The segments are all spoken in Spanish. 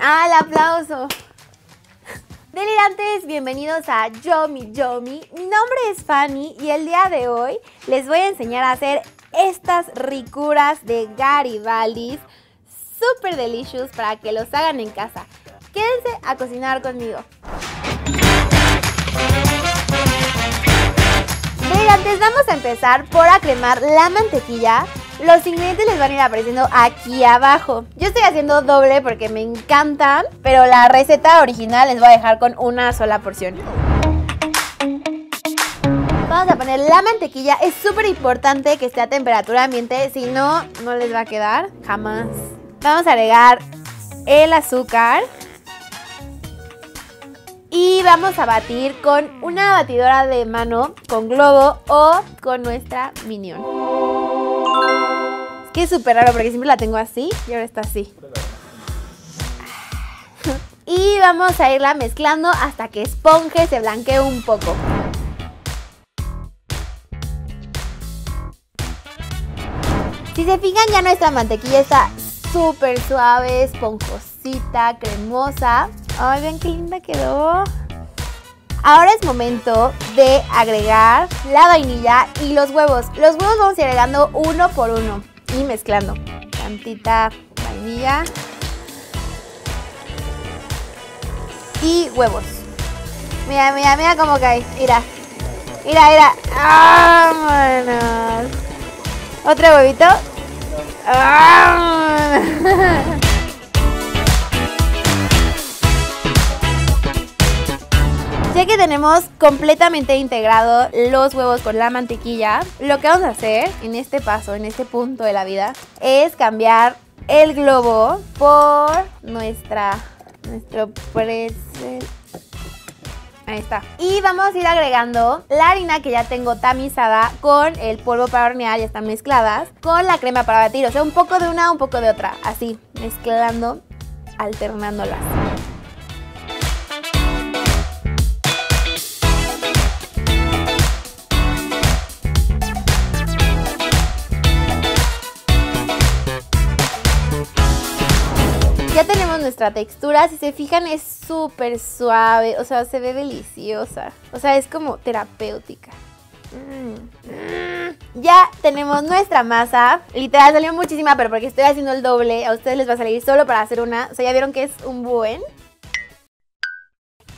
al aplauso. Delirantes, bienvenidos a Yomi Yomi. Mi nombre es Fanny y el día de hoy les voy a enseñar a hacer estas ricuras de Garibaldi super delicious para que los hagan en casa. Quédense a cocinar conmigo. Delirantes, vamos a empezar por acremar la mantequilla los ingredientes les van a ir apareciendo aquí abajo. Yo estoy haciendo doble porque me encantan, pero la receta original les voy a dejar con una sola porción. Vamos a poner la mantequilla. Es súper importante que esté a temperatura ambiente, si no, no les va a quedar jamás. Vamos a agregar el azúcar. Y vamos a batir con una batidora de mano, con globo o con nuestra Minion. Que súper raro porque siempre la tengo así y ahora está así. Y vamos a irla mezclando hasta que esponje se blanquee un poco. Si se fijan ya nuestra mantequilla está súper suave, esponjosita, cremosa. Ay, vean qué linda quedó. Ahora es momento de agregar la vainilla y los huevos. Los huevos vamos a ir agregando uno por uno y mezclando. Tantita vainilla. Y huevos. Mira, mira, mira cómo cae. Mira. Mira, mira. Otro huevito. Ya que tenemos completamente integrado los huevos con la mantequilla, lo que vamos a hacer en este paso, en este punto de la vida, es cambiar el globo por nuestra, nuestro pretzel. Ahí está. Y vamos a ir agregando la harina que ya tengo tamizada con el polvo para hornear, ya están mezcladas, con la crema para batir. O sea, un poco de una, un poco de otra. Así, mezclando, alternándolas. Textura, si se fijan es súper suave, o sea, se ve deliciosa. O sea, es como terapéutica. Mm. Ya tenemos nuestra masa. Literal salió muchísima, pero porque estoy haciendo el doble, a ustedes les va a salir solo para hacer una. O sea, ya vieron que es un buen.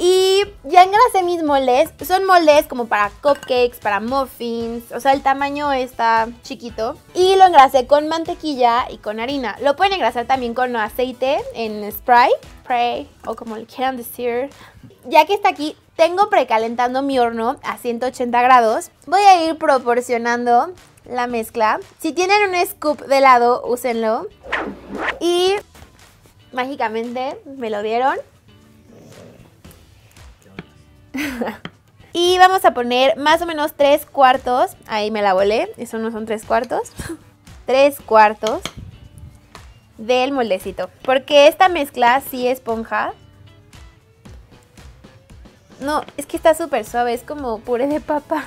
Y ya engrasé mis moldes. Son moldes como para cupcakes, para muffins. O sea, el tamaño está chiquito. Y lo engrasé con mantequilla y con harina. Lo pueden engrasar también con aceite en spray. Spray o como le quieran decir. Ya que está aquí, tengo precalentando mi horno a 180 grados. Voy a ir proporcionando la mezcla. Si tienen un scoop de helado, úsenlo. Y mágicamente me lo dieron. y vamos a poner más o menos 3 cuartos. Ahí me la volé. Eso no son 3 cuartos. 3 cuartos del moldecito. Porque esta mezcla sí esponja. No, es que está súper suave. Es como puré de papa.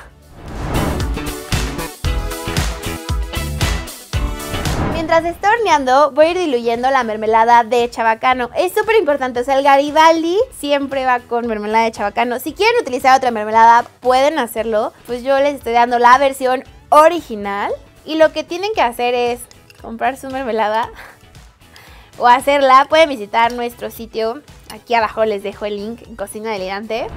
Mientras horneando, voy a ir diluyendo la mermelada de chabacano. Es súper importante, o sea, el Garibaldi siempre va con mermelada de chabacano. Si quieren utilizar otra mermelada, pueden hacerlo. Pues yo les estoy dando la versión original. Y lo que tienen que hacer es comprar su mermelada o hacerla. Pueden visitar nuestro sitio. Aquí abajo les dejo el link en Cocina Delirante.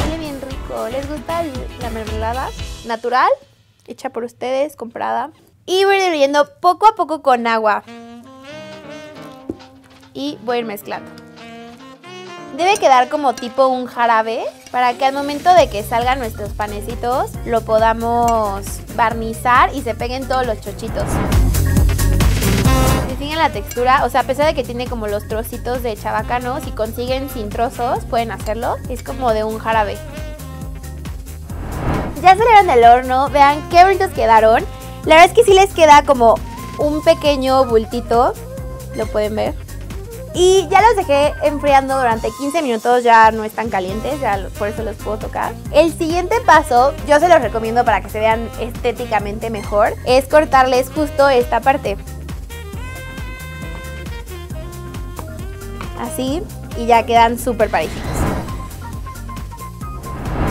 Huele bien rico. ¿Les gusta la mermelada natural? Hecha por ustedes, comprada. Y voy a ir diluyendo poco a poco con agua. Y voy a ir mezclando. Debe quedar como tipo un jarabe para que al momento de que salgan nuestros panecitos lo podamos barnizar y se peguen todos los chochitos. Si siguen la textura, o sea, a pesar de que tiene como los trocitos de chabacano, si consiguen sin trozos pueden hacerlo. Es como de un jarabe. Ya salieron del horno, vean qué bonitos quedaron. La verdad es que sí les queda como un pequeño bultito, lo pueden ver. Y ya los dejé enfriando durante 15 minutos, ya no están calientes, ya por eso los puedo tocar. El siguiente paso, yo se los recomiendo para que se vean estéticamente mejor, es cortarles justo esta parte. Así y ya quedan súper parejitos.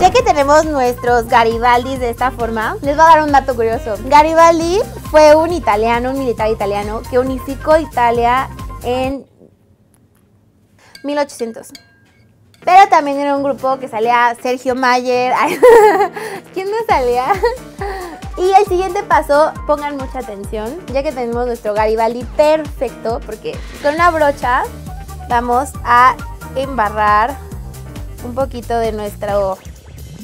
Ya que tenemos nuestros Garibaldis de esta forma, les voy a dar un dato curioso. Garibaldi fue un italiano, un militar italiano, que unificó Italia en 1800. Pero también era un grupo que salía Sergio Mayer. ¿Quién no salía? Y el siguiente paso, pongan mucha atención, ya que tenemos nuestro Garibaldi perfecto, porque con una brocha vamos a embarrar un poquito de nuestro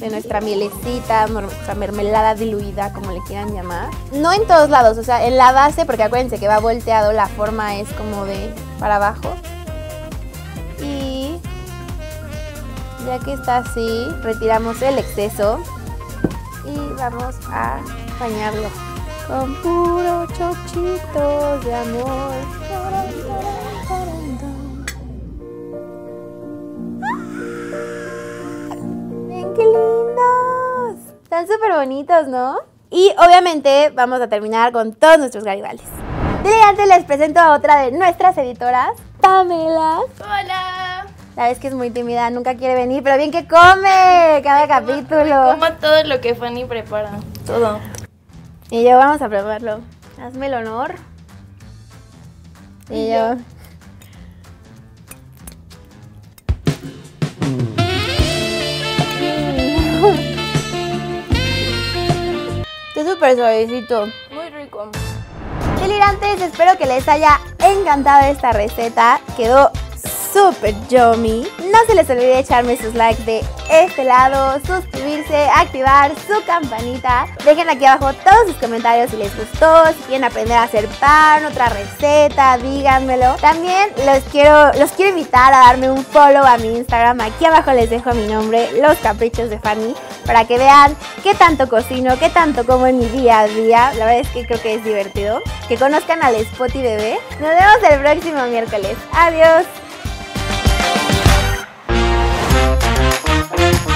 de nuestra mielecita, nuestra mermelada diluida, como le quieran llamar. No en todos lados, o sea, en la base, porque acuérdense que va volteado, la forma es como de para abajo. Y ya que está así, retiramos el exceso y vamos a bañarlo con puro chochitos de amor. ¡Ven qué lindos! Están súper bonitos, ¿no? Y obviamente vamos a terminar con todos nuestros garibaldis. De les presento a otra de nuestras editoras, Pamela. Hola. La vez que es muy tímida, nunca quiere venir, pero bien que come cada capítulo. Como todo lo que Fanny prepara. Todo. Y yo vamos a probarlo. Hazme el honor. Y, Y yo. yo. Súper suavecito. Muy rico. Delirantes, espero que les haya encantado esta receta. Quedó súper yummy. No se les olvide echarme sus likes de este lado, suscribirse, activar su campanita. Dejen aquí abajo todos sus comentarios si les gustó, si quieren aprender a hacer pan, otra receta, díganmelo. También los quiero, los quiero invitar a darme un follow a mi Instagram. Aquí abajo les dejo mi nombre, Los Caprichos de Fanny, para que vean qué tanto cocino, qué tanto como en mi día a día. La verdad es que creo que es divertido. Que conozcan al Spotty Bebé. Nos vemos el próximo miércoles. Adiós. Thank